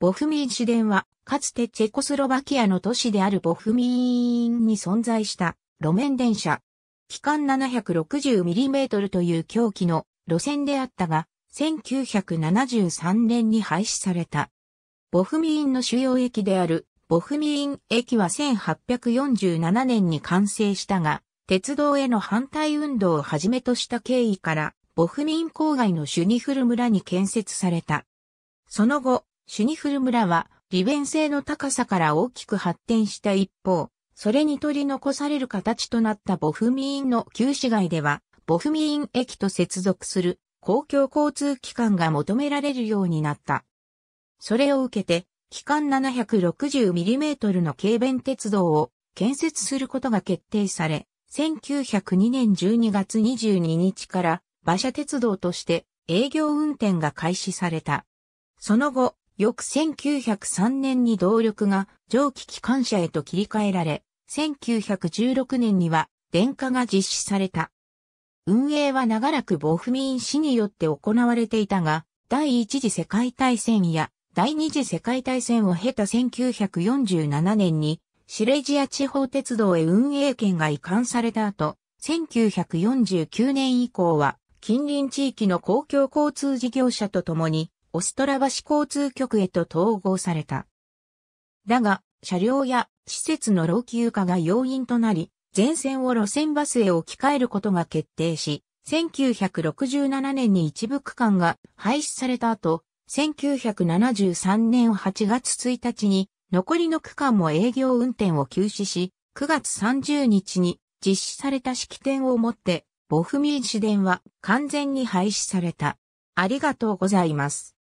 ボフミーン市電は、かつてチェコスロバキアの都市であるボフミーンに存在した路面電車。機関 760mm という狂気の路線であったが、1973年に廃止された。ボフミーンの主要駅であるボフミーン駅は1847年に完成したが、鉄道への反対運動をはじめとした経緯から、ボフミーン郊外のシュニフル村に建設された。その後、シュニフル村は利便性の高さから大きく発展した一方、それに取り残される形となったボフミーンの旧市街では、ボフミーン駅と接続する公共交通機関が求められるようになった。それを受けて、機関 760mm の軽便鉄道を建設することが決定され、1902年12月22日から馬車鉄道として営業運転が開始された。その後、翌1903年に動力が蒸気機関車へと切り替えられ、1916年には電化が実施された。運営は長らくボフミン市によって行われていたが、第一次世界大戦や第二次世界大戦を経た1947年にシレジア地方鉄道へ運営権が移管された後、1949年以降は近隣地域の公共交通事業者と共にオストラ橋交通局へと統合された。だが、車両や施設の老朽化が要因となり、全線を路線バスへ置き換えることが決定し、1967年に一部区間が廃止された後、1973年8月1日に残りの区間も営業運転を休止し、9月30日に実施された式典をもって、ボフミーン市電は完全に廃止された。ありがとうございます。